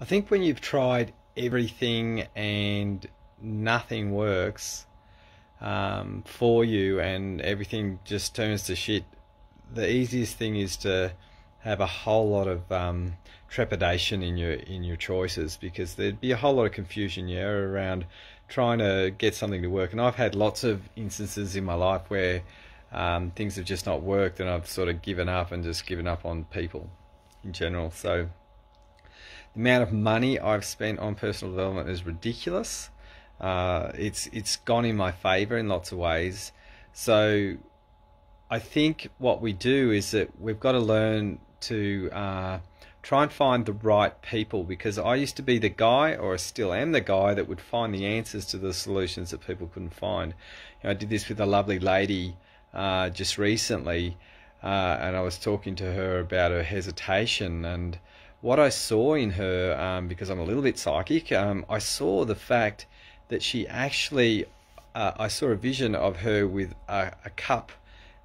I think when you've tried everything and nothing works um, for you and everything just turns to shit, the easiest thing is to have a whole lot of um, trepidation in your in your choices because there'd be a whole lot of confusion yeah around trying to get something to work. And I've had lots of instances in my life where um, things have just not worked and I've sort of given up and just given up on people in general. So the amount of money I've spent on personal development is ridiculous. Uh, it's it's gone in my favor in lots of ways. So I think what we do is that we've got to learn to uh, try and find the right people because I used to be the guy, or I still am the guy, that would find the answers to the solutions that people couldn't find. You know, I did this with a lovely lady uh, just recently, uh, and I was talking to her about her hesitation and what I saw in her, um, because I'm a little bit psychic, um, I saw the fact that she actually, uh, I saw a vision of her with a, a cup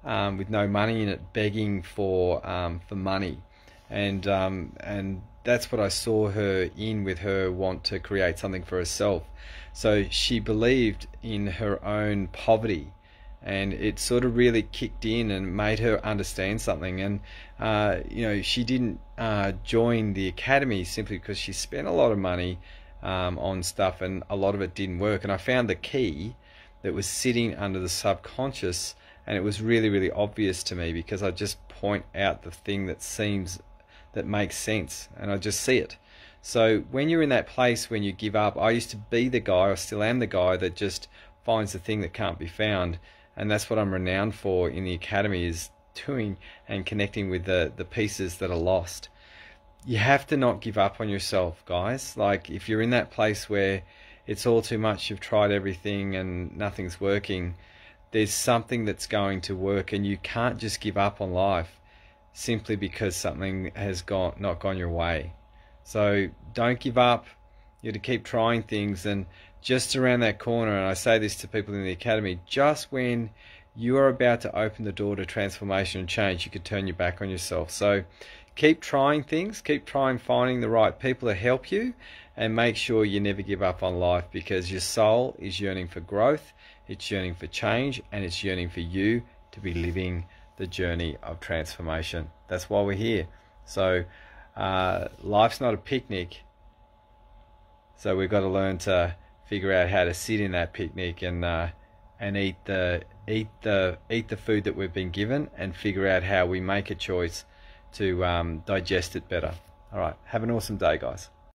um, with no money in it, begging for um, for money, and um, and that's what I saw her in with her want to create something for herself. So she believed in her own poverty and it sort of really kicked in and made her understand something. And uh, you know, she didn't uh, join the academy simply because she spent a lot of money um, on stuff, and a lot of it didn't work. And I found the key that was sitting under the subconscious, and it was really, really obvious to me because I just point out the thing that seems that makes sense, and I just see it. So when you're in that place when you give up, I used to be the guy, I still am the guy that just finds the thing that can't be found and that's what I'm renowned for in the academy is doing and connecting with the the pieces that are lost. You have to not give up on yourself, guys. Like if you're in that place where it's all too much, you've tried everything and nothing's working, there's something that's going to work and you can't just give up on life simply because something has gone not gone your way. So don't give up. You have to keep trying things and just around that corner, and I say this to people in the academy, just when you are about to open the door to transformation and change, you could turn your back on yourself. So keep trying things, keep trying finding the right people to help you, and make sure you never give up on life because your soul is yearning for growth, it's yearning for change, and it's yearning for you to be living the journey of transformation. That's why we're here. So uh, life's not a picnic. So we've got to learn to figure out how to sit in that picnic and uh, and eat the eat the eat the food that we've been given and figure out how we make a choice to um, digest it better. All right, have an awesome day, guys.